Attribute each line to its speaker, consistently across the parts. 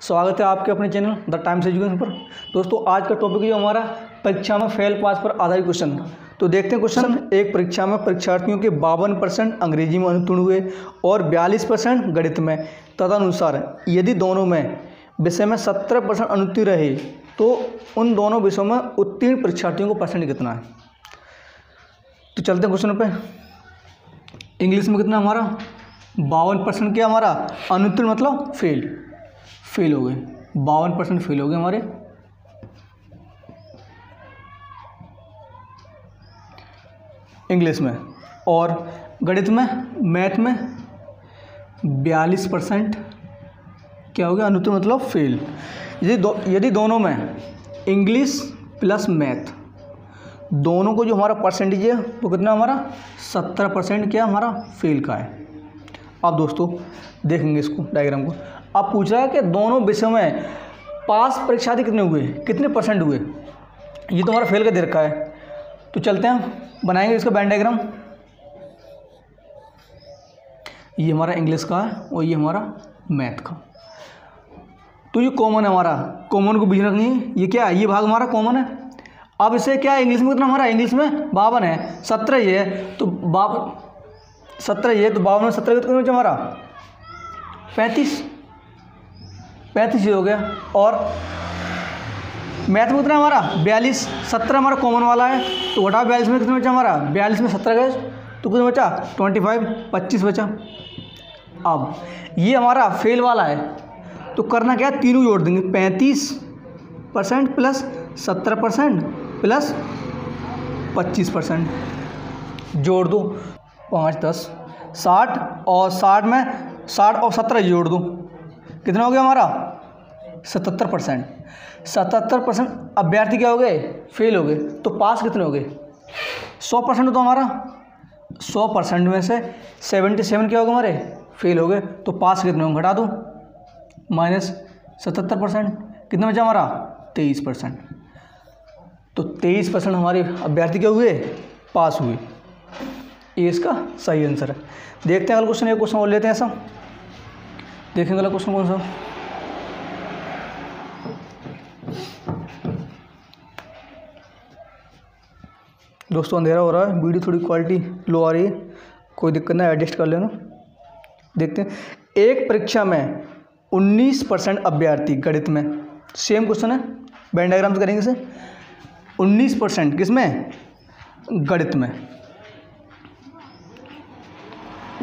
Speaker 1: स्वागत है आपके अपने चैनल द टाइम्स एजुकेशन पर। दोस्तों, आज का टॉपिक जो हमारा परीक्षा में फेल पास पर आधारित क्वेश्चन तो देखते हैं क्वेश्चन एक परीक्षा में परीक्षार्थियों के बावन परसेंट अंग्रेज़ी में अनुत्तीर्ण हुए और बयालीस परसेंट गणित में तदनुसार। यदि दोनों में विषय में सत्रह परसेंट अनुत्तीर्ण रहे तो उन दोनों विषयों में उत्तीर्ण परीक्षार्थियों को परसेंट कितना है? तो चलते हैं क्वेश्चन पे। इंग्लिश में कितना हमारा? बावन परसेंट क्या हमारा। अनुत्तीर्ण मतलब फेल फेल हो गए। बावन परसेंट फेल हो गए हमारे। इंग्लिश में। और गणित में, मैथ में बयालीस परसेंट क्या हो गया? अनुत्तीर्ण मतलब फेल। यदि दो, यदि दोनों में इंग्लिश प्लस मैथ, दोनों को जो हमारा परसेंटेज है, वो कितना हमारा? सत्तर परसेंट क्या हमारा? फेल का है। अब दोस्तों, देखेंगे इसको, डायग्राम को। अब पूछ रहा है कि दोनों विषयों में पास परीक्षार्थी कितने हुए? कितने परसेंट हुए? ये तो हमारा फेल का दे रखा है। तो चलते हैं, बनाएँगे इसका बैंड डायग्राम ये हमारा इंग्लिश का है और ये हमारा मैथ का। तो ये कॉमन है हमारा। कॉमन को बीच रखनी है। ये क्या है? ये भाग हमारा कॉमन है। अब इसे क्या है? इंग्लिश में कितना हमारा? इंग्लिश में बावन है। सत्रह ये है। तो बावन सत्रह ये तो बावन में सत्रह कितना हमारा? पैंतीस। पैंतीस हो गया। और मैथ में कितना हमारा बयालीस, सत्रह हमारा कॉमन वाला है। तो घटाओ बयालीस में कितना बचा हमारा? बयालीस में सत्रह गए। तो कितना बचा? ट्वेंटी फाइव पच्चीस बचा। अब ये हमारा फेल वाला है। तो करना क्या है? तीनों जोड़ देंगे। पैंतीस परसेंट प्लस सत्रह परसेंट प्लस पच्चीस परसेंट जोड़ दो। पाँच, दस, साठ और साठ में साठ और सत्रह जोड़ दो। कितना हो गया हमारा? सतहत्तर परसेंट। सतहत्तर परसेंट अभ्यर्थी क्या हो गए? फेल हो गए। तो पास कितने हो गए? सौ परसेंट हो तो हमारा। सौ परसेंट में से सेवेंटी सेवन क्या हो होगा हमारे? फेल हो गए। तो पास कितने होंगे? घटा दो। माइनस सतहत्तर परसेंट। कितना बचा हमारा? तेईस परसेंट। तो तेईस परसेंट हमारे अभ्यर्थी क्या हुए? पास हुए। ये इसका सही आंसर है। देखते हैं अगला क्वेश्चन। एक क्वेश्चन और लेते हैं ऐसा देखेंगे अगला क्वेश्चन कौन सा दोस्तों, अंधेरा हो रहा है, वीडियो थोड़ी क्वालिटी लो आ रही है। कोई दिक्कत ना एडजस्ट कर लेना। देखते हैं। एक परीक्षा में 19 परसेंट अभ्यर्थी गणित में। सेम क्वेश्चन है। बैंड डायग्राम से करेंगे इसे। 19 परसेंट किसमें गणित में।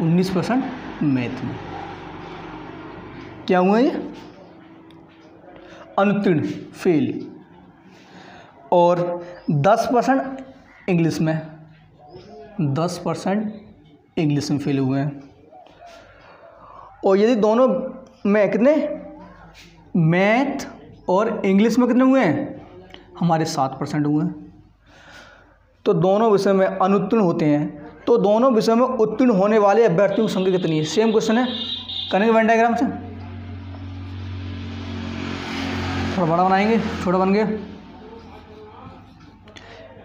Speaker 1: 19 परसेंट मैथ में। क्या हुआ ये? अनुत्तीर्ण फेल और 10 परसेंट इंग्लिश में। 10 परसेंट इंग्लिश में फेल हुए हैं। और यदि दोनों में कितने? मैथ और इंग्लिश में कितने हुए हैं? हमारे सात परसेंट हुए हैं। तो दोनों विषय में अनुत्तीर्ण होते हैं। तो दोनों विषय में उत्तीर्ण होने वाले अभ्यर्थियों की संख्या कितनी है? सेम क्वेश्चन है। करेंगे वेन डायग्राम से। थोड़ा बड़ा बनाएँगे, छोटा बन गया।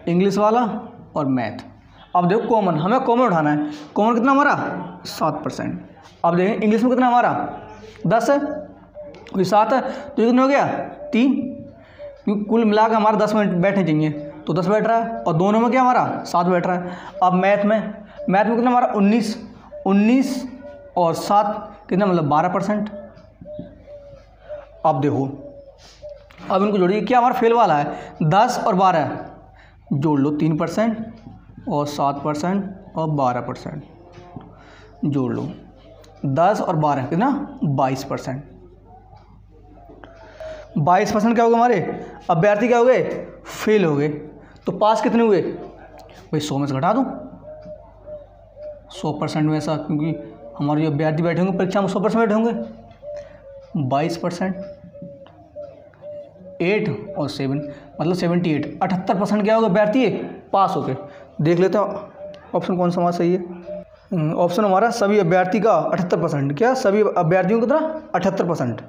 Speaker 1: इंग्लिश वाला और मैथ। अब देखो कॉमन हमें कॉमन उठाना है। कॉमन कितना हमारा? सात परसेंट अब देखें इंग्लिश में कितना हमारा? दस है। सात है तो कितना हो गया? तीन। क्योंकि कुल मिला हमारा दस मिनट बैठने चाहिए। तो दस बैठ रहा है, और दोनों में क्या हमारा? सात बैठ रहा है। अब मैथ में मैथ में कितना हमारा? उन्नीस। उन्नीस और सात कितना मतलब बारह परसेंट अब देखो, अब इनको जोड़िए, क्या हमारा फेल वाला है? दस और बारह। जोड़ लो तीन परसेंट और सात परसेंट और बारह परसेंट। जोड़ लो। दस और बारह, कितना? बाईस परसेंट। बाईस परसेंट क्या हो गए हमारे? अभ्यर्थी क्या हो गए फेल हो गए तो पास कितने हुए? भाई सौ में से घटा दो। सौ परसेंट में ऐसा, क्योंकि हमारे जो अभ्यर्थी बैठे होंगे, परीक्षा में सौ परसेंट बैठे होंगे। बाईस परसेंट। एट और सेवन मतलब सेवेंटी एट। अठहत्तर परसेंट क्या होगा अभ्यर्थी, पास हो गए देख लेते हैं, ऑप्शन कौन सा हमारा सही है? ऑप्शन हमारा सभी अभ्यर्थी का अठहत्तर परसेंट। क्या सभी अभ्यर्थियों की तरह? अठहत्तर परसेंट।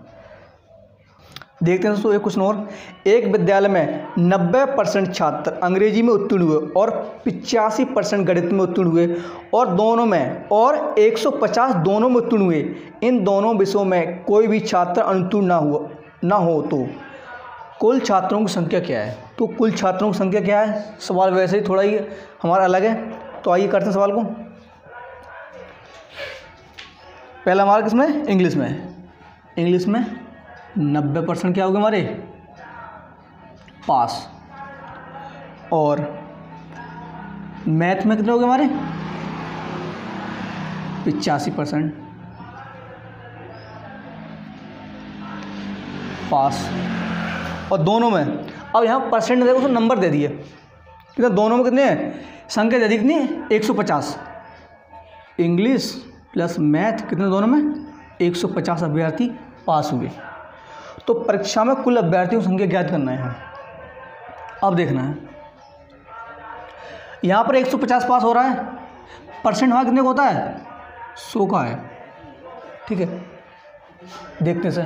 Speaker 1: देखते हैं दोस्तों, एक क्वेश्चन और। एक विद्यालय में 90 परसेंट छात्र अंग्रेज़ी में उत्तीर्ण हुए और पिचासी परसेंट गणित में उत्तीर्ण हुए और दोनों में, और 150 दोनों में उत्तीर्ण हुए। इन दोनों विषयों में कोई भी छात्र अनुत्तीर्ण ना हुआ, ना हो तो। कुल छात्रों की संख्या क्या है? तो कुल छात्रों की संख्या क्या है? सवाल वैसे ही थोड़ा ही हमारा अलग है। तो आइए करते हैं सवाल को। पहला हमारा किसमें इंग्लिश में। इंग्लिश में नब्बे परसेंट क्या हो गए हमारे? पास और मैथ में कितने हो गए हमारे? पिचासी परसेंट पास और दोनों में। अब यहाँ परसेंट देखो तो नंबर दे दिए कितना दोनों में कितने संख्या दे दी कितनी एक सौ पचास। इंग्लिश प्लस मैथ कितने दोनों में? एक सौ पचास अभ्यर्थी पास हुए। तो परीक्षा में कुल अभ्यर्थियों की संख्या ज्ञात करना है अब देखना है। यहाँ पर 150 पास हो रहा है। परसेंट वहाँ कितने का होता है? सौ का है। ठीक है। देखते से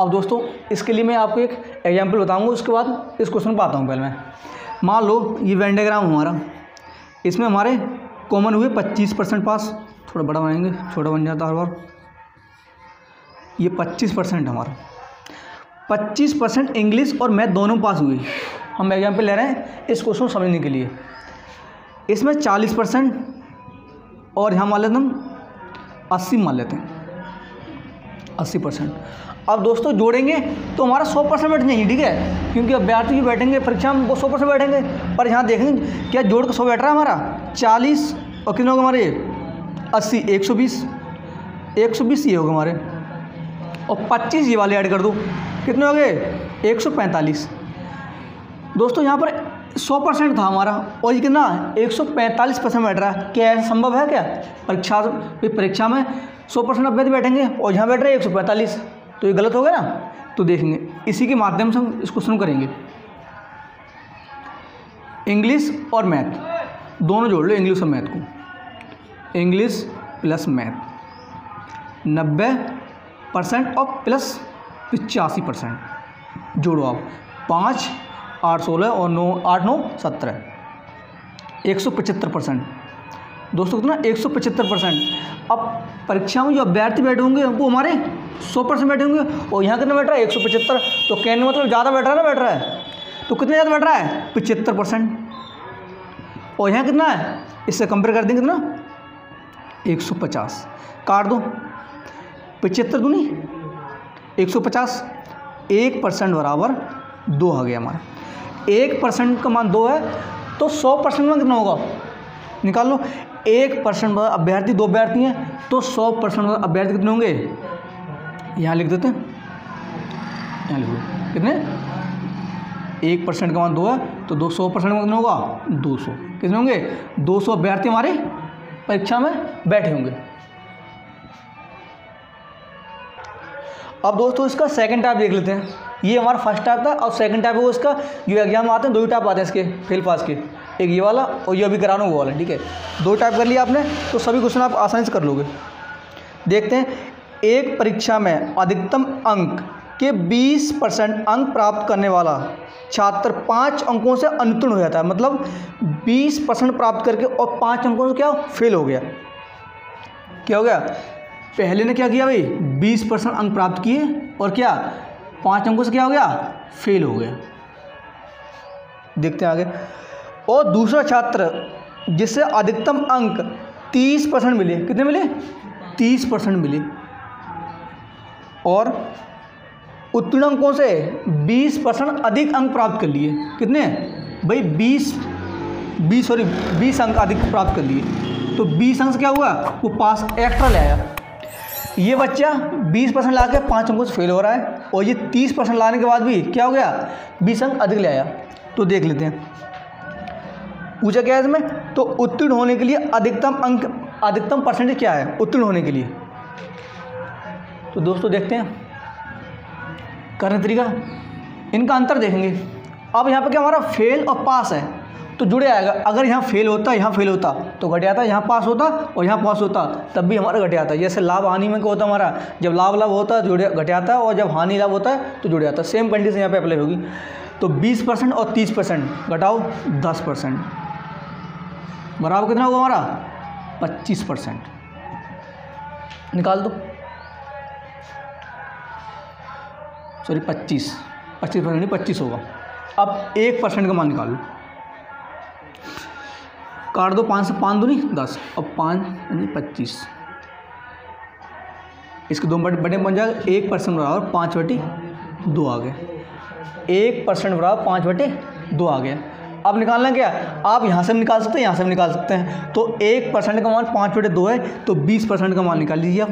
Speaker 1: अब दोस्तों, इसके लिए मैं आपको एक एग्ज़ाम्पल बताऊँगा, उसके बाद इस क्वेश्चन पर आता हूँ पहले मैं। मान लो, ये वेंडेग्राम हमारा, इसमें हमारे कॉमन हुए 25 परसेंट पास थोड़ा बड़ा बनाएँगे, छोटा बन जाता हर बार। ये पच्चीस परसेंट हमारा। पच्चीस परसेंट इंग्लिश और मैथ दोनों पास हुए। हम एग्ज़ाम्पल ले रहे हैं इस क्वेश्चन को समझने के लिए। इसमें चालीस परसेंट और यहाँ मान लेते हम अस्सी मान लेते हैं। अस्सी परसेंट। अब दोस्तों जोड़ेंगे तो हमारा सौ परसेंट बैठ जाएँगे, ठीक है? क्योंकि अभ्यर्थी जो बैठेंगे, परीक्षा में वो सौ परसेंट बैठेंगे। पर यहाँ देखेंगे क्या जोड़ के सौ बैठ रहा है हमारा? चालीस, और कितने होगा हमारे? अस्सी, एक सौ बीस। एक सौ बीस ये होगा हमारे। और पच्चीस ये वाले ऐड कर दो। कितने हो गए एक सौ पैंतालीस। दोस्तों, यहाँ पर सौ परसेंट था हमारा, और ये कितना? एक सौ पैंतालीस परसेंट बैठ रहा है। क्या संभव है क्या? परीक्षा परीक्षा में सौ परसेंट अभ्यर्थी बैठेंगे, और यहाँ बैठ रहे हैं एक सौ पैंतालीस। तो ये गलत हो गया ना? तो देखेंगे। इसी के माध्यम से हम इस क्वेश्चन करेंगे। इंग्लिश और मैथ दोनों जोड़ लो इंग्लिश और मैथ को। इंग्लिश प्लस मैथ नब्बे परसेंट और प्लस पिचासी परसेंट जोड़ो आप। पाँच, आठ सोलह और नौ, आठ नौ, सत्रह। एक सौ पचहत्तर परसेंट दोस्तों कितना? एक सौ पचहत्तर परसेंट अब परीक्षा में जो अभ्यर्थी बैठे होंगे, वो हमारे सौ परसेंट बैठे होंगे। और यहाँ कितना बैठ रहा है? एक सौ पचहत्तर। तो कहने मतलब ज़्यादा बैठ रहा है ना बैठ रहा है? तो कितना ज़्यादा बैठ रहा है? पचहत्तर परसेंट। और यहाँ कितना है? इससे कंपेयर कर देंगे कितना एक सौ पचास। काट दो। पचहत्तर दूनी, एक सौ पचास। एक परसेंट बराबर दो आ गया हमारा। एक परसेंट का मान दो है तो सौ परसेंट में कितना होगा? निकाल लो। एक परसेंट अभ्यर्थी, दो अभ्यर्थी हैं तो सौ परसेंट अभ्यर्थी कितने होंगे? यहाँ लिख देते हैं। यहाँ लिख दो। कितने? एक परसेंट का मान दो है तो दो सौ परसेंट में कितना होगा? दो सौ। कितने होंगे? दो सौ अभ्यर्थी हमारे परीक्षा में बैठे होंगे। अब दोस्तों, इसका सेकंड टाइप देख लेते हैं। ये हमारा फ़र्स्ट टाइप था और सेकंड टाइप है इसका जो एग्ज़ाम आते हैं, दो ही टाइप आते हैं इसके फेल पास के। एक ये वाला और ये अभी कराना वो वाला, ठीक है? दो टाइप कर लिया आपने तो सभी क्वेश्चन आप आसानी से कर लोगे। देखते हैं, एक परीक्षा में अधिकतम अंक के 20 परसेंट अंक प्राप्त करने वाला छात्र पाँच अंकों से अनुत्तीर्ण हो जाता है। मतलब 20 परसेंट प्राप्त करके और पाँच अंकों से क्या फेल हो गया। क्या हो गया? पहले ने क्या किया भाई? बीस परसेंट अंक प्राप्त किए और क्या? पाँच अंकों से क्या हो गया? फेल हो गया। देखते हैं आगे। और दूसरा छात्र, जिससे अधिकतम अंक तीस परसेंट मिले। कितने मिले? तीस परसेंट मिले। और उत्तीर्ण अंकों से बीस परसेंट अधिक अंक प्राप्त कर लिए। कितने? भाई, बीस बीस सॉरी बीस अंक अधिक प्राप्त कर लिए। तो बीस अंक से क्या हुआ? वो पास एक्स्ट्रा ले आया। ये बच्चा 20 परसेंट ला के पाँच अंकों से फेल हो रहा है। और ये 30 परसेंट लाने के बाद भी क्या हो गया? 20 अंक अधिक ले आया। तो देख लेते हैं। पूछा क्या है इसमें तो उत्तीर्ण होने के लिए अधिकतम अंक, अधिकतम परसेंटेज क्या है? उत्तीर्ण होने के लिए। तो दोस्तों देखते हैं। करने तरीका। इनका अंतर देखेंगे। अब यहाँ पर क्या हमारा फेल और पास है। तो जुड़े आएगा। अगर यहाँ फेल होता, यहाँ फेल होता तो घट जाता, यहाँ पास होता और यहाँ पास होता, तब भी हमारा घट जाता। जैसे लाभ हानि में क्या होता हमारा। जब लाभ लाभ होता है जुड़े, घट जाता है और जब हानि लाभ होता है तो जुड़ जाता। है सेम कंडीशन यहाँ पे अप्लाई होगी। तो 20 परसेंट और 30 परसेंट घटाओ 10 परसेंट बराबर कितना होगा हमारा? 25 परसेंट। निकाल दो। सॉरी 25 25 परसेंट नहीं पच्चीस होगा। अब एक परसेंट का मान निकाल लो। काट दो पाँच से, पाँच दो नहीं दस। और पाँच यानी पच्चीस। इसके दो बटे बटे बन जाएगा एक परसेंट बराबर पाँच बटे दो आ गए। एक परसेंट बराबर पाँच बटे दो आ गया अब निकालना क्या? आप यहाँ से निकाल सकते हैं, यहाँ से भी निकाल सकते हैं। तो एक परसेंट का मान पाँच बटे दो है तो बीस परसेंट का मान निकाल लीजिए आप।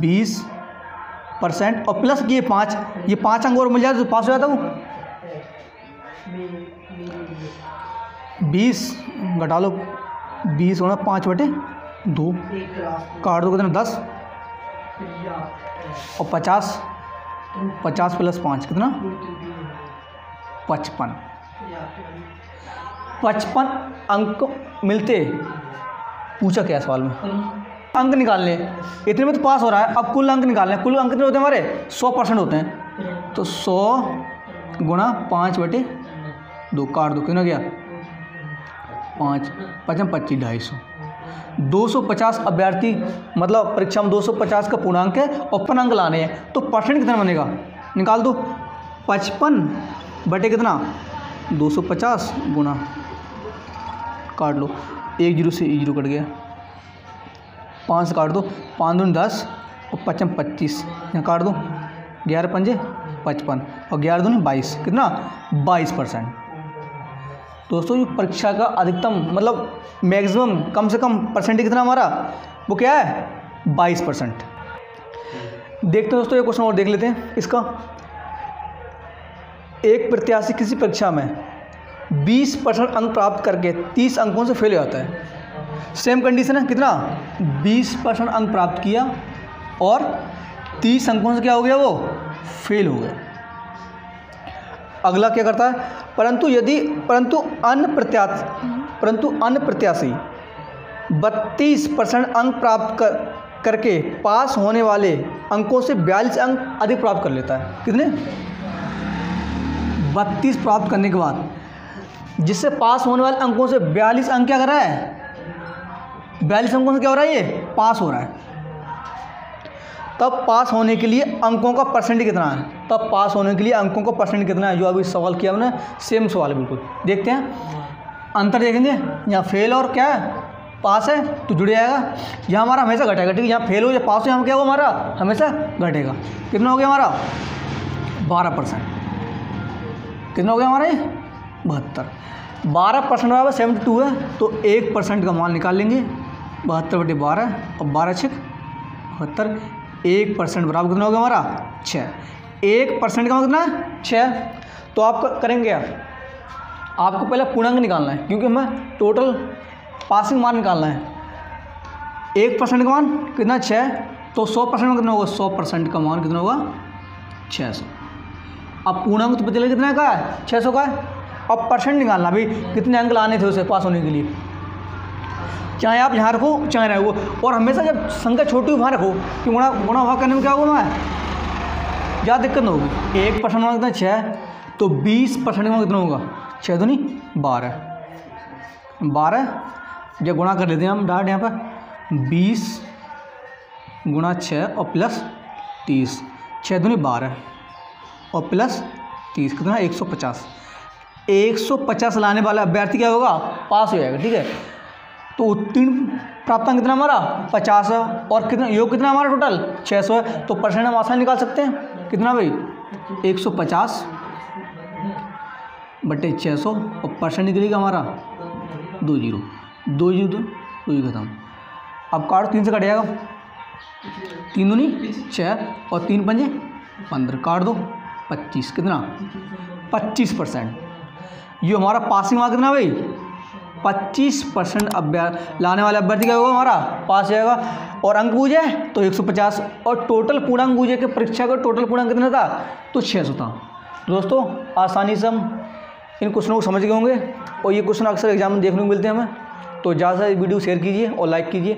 Speaker 1: बीस परसेंट और प्लस ये पाँच ये पाँच अंक और मिल जाए तो पास हो जाता वो बीस घटा लो, बीस होना पाँच बटे दो, काट दो कितना दस। और पचास पचास प्लस पाँच कितना? पचपन। पचपन अंक मिलते। पूछा क्या सवाल में? अंक निकालने। इतने में तो पास हो रहा है। अब कुल अंक निकालने। कुल अंक कितने होते हैं हमारे? सौ परसेंट होते हैं। तो सौ गुणा पाँच बटे दो काट दो। कितना गया? पाँच। पचम पच्चीस ढाई सौ। दो सौ पचास अभ्यर्थी मतलब परीक्षा में दो सौ पचास का पूर्णांक है और पूर्णांक लाने हैं। तो परसेंट कितना बनेगा? निकाल दो। पचपन बटे कितना? दो सौ पचास गुना काट लो। एक ज़ीरो से एक ज़ीरो कट गया। पाँच से काट दो। पाँच दून दस और पचम पच्चीस। यहाँ काट दो। ग्यारह पंजे, पचपन। और ग्यारह दून बाईस। कितना? बाईस परसेंट। दोस्तों, ये परीक्षा का अधिकतम मतलब मैक्सिमम, कम से कम परसेंट कितना हमारा? वो क्या है? बाईस परसेंट। देखते हैं दोस्तों ये क्वेश्चन और देख लेते हैं इसका। एक प्रत्याशी किसी परीक्षा में 20 परसेंट अंक प्राप्त करके 30 अंकों से फेल हो जाता है। सेम कंडीशन है, कितना? 20 परसेंट अंक प्राप्त किया और 30 अंकों से क्या हो गया वो? फेल हो गया। अगला क्या करता है? परंतु यदि, परंतु अन्य प्रत्याशी परंतु अन्य प्रत्याशी बत्तीस परसेंट अंक प्राप्त कर, करके पास होने वाले अंकों से बयालीस अंक अधिक प्राप्त कर लेता है। कितने? बत्तीस प्राप्त करने के बाद। जिससे पास होने वाले अंकों से बयालीस अंक क्या कर रहा है? बयालीस अंकों से क्या हो रहा है ये? पास हो रहा है। तब पास होने के लिए अंकों का परसेंट कितना है? तब पास होने के लिए अंकों का परसेंट कितना है? जो अभी सवाल किया हमने सेम सवाल है बिल्कुल। देखते हैं। अंतर देखेंगे। यहाँ फेल और क्या है? पास है तो जुड़ जाएगा। यहाँ हमारा हमेशा घटेगा, ठीक है? यहाँ फेल हो या पास हो, यहाँ क्या हो हमारा? हमेशा घटेगा। कितना हो गया हमारा? बारह परसेंट कितना हो गया हमारा ये? बहत्तर। बारह परसेंट बराबर सेवेंटी टू है तो एक परसेंट का मान निकाल लेंगे। बहत्तर बटे बारह और बारह छिक, बहत्तर, एक परसेंट बराबर कितना हो गया हमारा? छः एक परसेंट का कितना छः तो आप करेंगे आपको पहले पूर्णांक निकालना है, क्योंकि हमें टोटल पासिंग मान निकालना है। एक परसेंट का मान कितना? छः तो सौ परसेंट कितना होगा? सौ परसेंट का मान कितना होगा? छः सौ। अब पूर्णांक तो पता कितना का है? छः सौ का है। अब परसेंट निकालना भाई, कितने अंक लाने थे उसे पास होने के लिए। चाहे आप यहाँ रखो, चाहे रहो। और हमेशा जब संख्या छोटी वहाँ रखो, कि गुणा गुणा भाग करने में क्या होगा मैं ज़्यादा दिक्कत ना होगी। एक परसेंट में कितना? छः तो बीस परसेंट में कितना होगा? छः नहीं बारह। बारह? जब गुणा कर लेते हैं हम डाट यहाँ पर। बीस गुणा छः और प्लस तीस। छः दूनी बारह, और प्लस तीस, कितना? एक सौ पचास। एक सौ पचास लाने वाला अभ्यर्थी क्या होगा? पास हो जाएगा, ठीक है? तो उत्तीर्ण प्राप्तांक कितना हमारा? पचास और कितना, योग कितना हमारा टोटल छः सौ है। तो परसेंट हम आसान निकाल सकते हैं। कितना भाई? एक सौ पचास। बटे छः सौ। और परसेंट निकलेगा हमारा? दो ज़ीरो। दो ज़ीरो दो दो ज़ीरो खत्म। अब कार्ड तीन से कट जाएगा। तीन दूनी? छः और तीन पंजे? पंद्रह। काट दो। पच्चीस। कितना? पच्चीस परसेंट। ये हमारा पासिंग मार्क कितना भाई? पच्चीस परसेंट अभ्यर्थी लाने वाले अभ्यर्थी क्या होगा हमारा? पास जाएगा। और अंक पूजे तो एक सौ पचास। और टोटल पूर्णांक पूजे के परीक्षा का टोटल पूर्णांक कितना था? तो छः सौ था। दोस्तों, आसानी से हम इन क्वेश्चनों को समझ गए होंगे। और ये क्वेश्चन अक्सर एग्ज़ाम में देखने को मिलते हैं हमें। तो ज़्यादा से वीडियो शेयर कीजिए और लाइक कीजिए।